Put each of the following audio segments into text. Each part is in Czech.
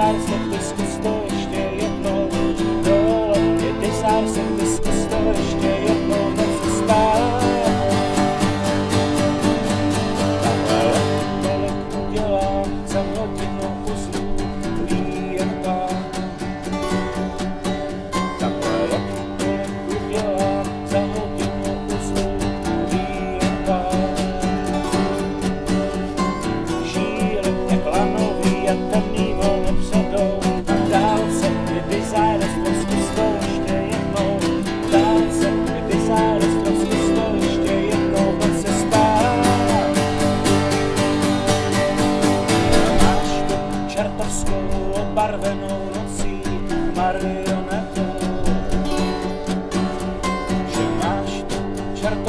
Salz, doch bist du's durch, der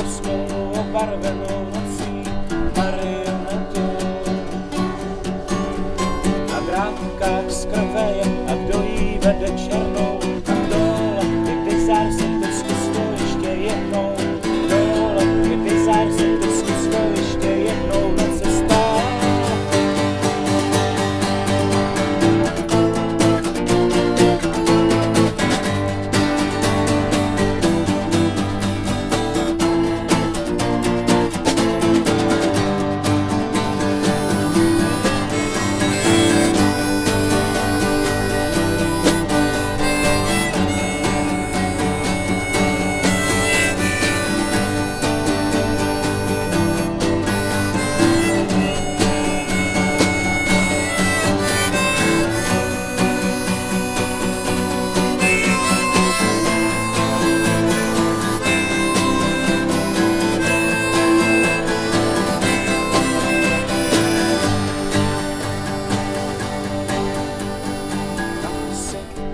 mocno obarwioną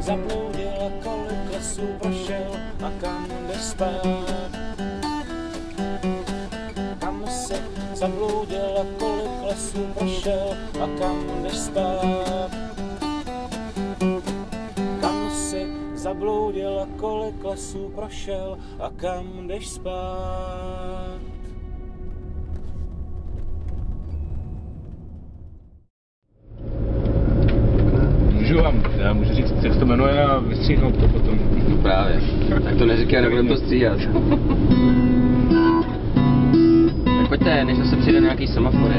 zabloudil a kolik lesů prošel a kam spát? Kam jsi zabloudil a kolik lesů prošel a kam spát? Kam zabloudil a kolik lesů prošel a kam jdeš spát? Můžu vám, já můžu říct, jak se to jmenuje a vystříhnout to potom. No právě. Tak to neříkej, nebudeme to stříhat. tak pojďte, než zase přijde nějaký semafory.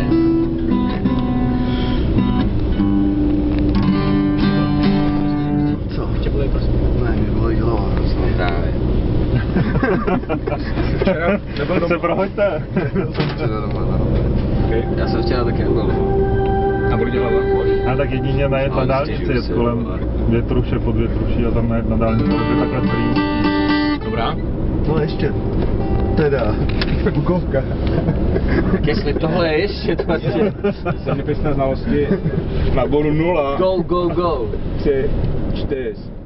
Co? Ještě prostě. Ne, mě bolí hlava hrozně. No právě. Včera nebyl Tak se doma. prohoďte. Jsem včera doma, no. Okay. Já jsem včera taky nebyl. A bude dělat. A tak jedině najet na dálnici, jet si, kolem větruše, pod větruší a tam najet na dálnici, to je takhle free. Dobrá. No ještě. Teda. Bukovka. Tak jestli tohle je ještě, to ještě... Zeměpisné znalosti na bodu nula. Go, go, go. Tři, čtyři.